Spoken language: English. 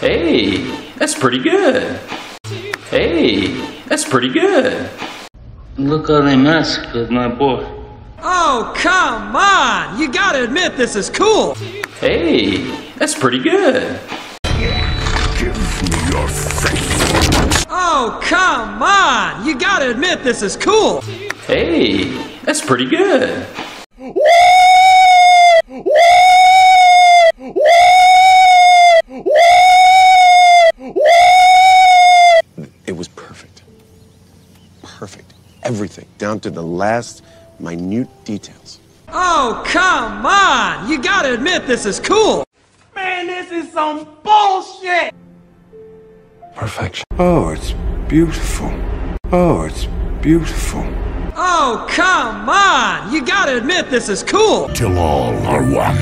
that's pretty good. Hey, that's pretty good. Look how they mess with my boy. Oh, come on! You gotta admit this is cool! Hey, that's pretty good. Give me your face. Oh, come on! You gotta admit this is cool! Hey, that's pretty good. It was perfect. Perfect. Everything, down to the last minute details. Oh, come on! You gotta admit this is cool! Man, this is some bullshit! Perfection. Oh, it's beautiful. Oh, it's beautiful. Oh, come on! You gotta admit this is cool! Till all are one.